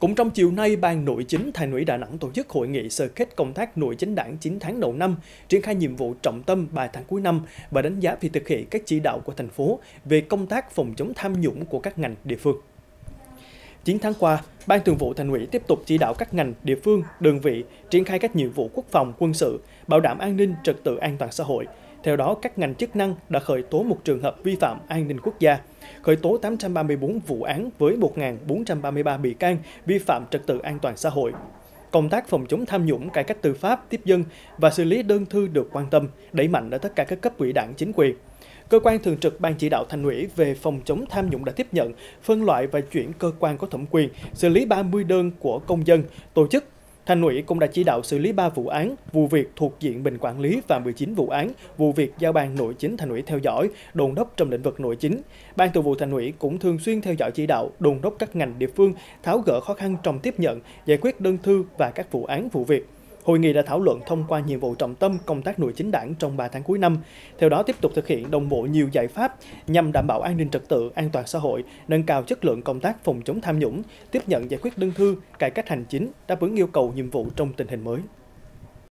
Cũng trong chiều nay, Ban Nội chính Thành ủy Đà Nẵng tổ chức hội nghị sơ kết công tác nội chính đảng 9 tháng đầu năm, triển khai nhiệm vụ trọng tâm 3 tháng cuối năm và đánh giá việc thực hiện các chỉ đạo của thành phố về công tác phòng chống tham nhũng của các ngành địa phương. 9 tháng qua, Ban Thường vụ Thành ủy tiếp tục chỉ đạo các ngành, địa phương, đơn vị triển khai các nhiệm vụ quốc phòng, quân sự, bảo đảm an ninh, trật tự an toàn xã hội, theo đó, các ngành chức năng đã khởi tố một trường hợp vi phạm an ninh quốc gia, khởi tố 834 vụ án với 1.433 bị can vi phạm trật tự an toàn xã hội. Công tác phòng chống tham nhũng, cải cách tư pháp, tiếp dân và xử lý đơn thư được quan tâm, đẩy mạnh ở tất cả các cấp ủy đảng chính quyền. Cơ quan thường trực Ban chỉ đạo thành ủy về phòng chống tham nhũng đã tiếp nhận, phân loại và chuyển cơ quan có thẩm quyền xử lý 30 đơn của công dân, tổ chức Thành ủy cũng đã chỉ đạo xử lý 3 vụ án, vụ việc thuộc diện bình quản lý và 19 vụ án, vụ việc giao ban nội chính Thành ủy theo dõi, đồn đốc trong lĩnh vực nội chính. Ban Thường vụ Thành ủy cũng thường xuyên theo dõi chỉ đạo, đồn đốc các ngành địa phương tháo gỡ khó khăn trong tiếp nhận, giải quyết đơn thư và các vụ án vụ việc. Hội nghị đã thảo luận thông qua nhiệm vụ trọng tâm công tác nội chính đảng trong 3 tháng cuối năm. Theo đó, tiếp tục thực hiện đồng bộ nhiều giải pháp nhằm đảm bảo an ninh trật tự, an toàn xã hội, nâng cao chất lượng công tác phòng chống tham nhũng, tiếp nhận giải quyết đơn thư, cải cách hành chính, đáp ứng yêu cầu nhiệm vụ trong tình hình mới.